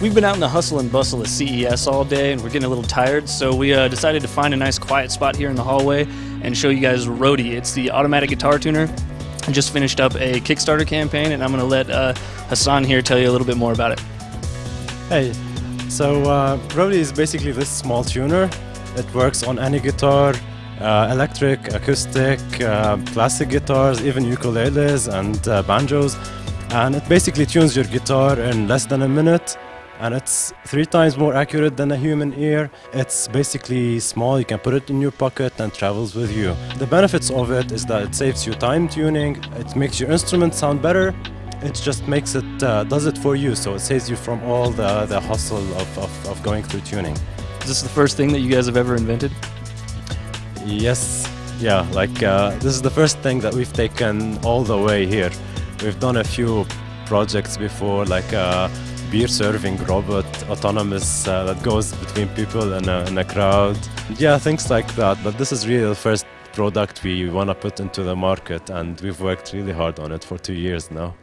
We've been out in the hustle and bustle of CES all day and we're getting a little tired, so we uh, decided to find a nice quiet spot here in the hallway and show you guys Roadie. It's the automatic guitar tuner. I just finished up a Kickstarter campaign and I'm going to let uh, Hassane here tell you a little bit more about it. Hey, so uh, Roadie is basically this small tuner. It works on any guitar, uh, electric, acoustic, uh, classic guitars, even ukuleles and uh, banjos. And it basically tunes your guitar in less than a minute and it's three times more accurate than a human ear. It's basically small, you can put it in your pocket and travels with you. The benefits of it is that it saves you time tuning, it makes your instrument sound better, it just makes it, uh, does it for you, so it saves you from all the, the hustle of, of, of going through tuning. Is this the first thing that you guys have ever invented? Yes, yeah, like uh, this is the first thing that we've taken all the way here. We've done a few projects before, like a beer serving robot, autonomous uh, that goes between people and a, in a crowd. Yeah, things like that. But this is really the first product we want to put into the market, and we've worked really hard on it for two years now.